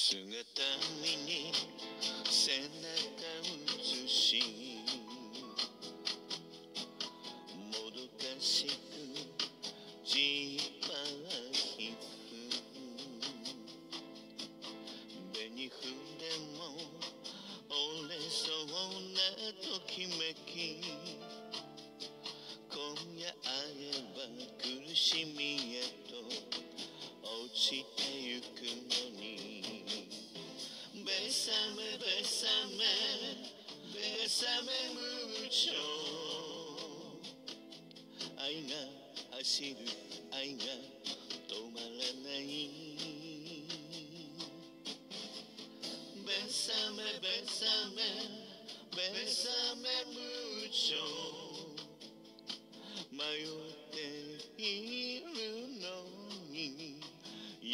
姿見に背中映しもどかしくジーパー引く紅筆も折れそうなときめき今夜会えば苦しみへ Bésame, bésame, bésame 愛が走る愛が止まらないさめべさめべさめ無情迷っているのに夢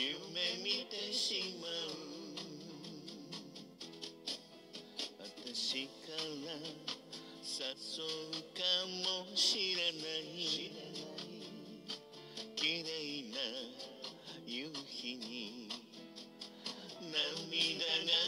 見てしまうちから誘うかもしれない。綺麗な夕日に涙が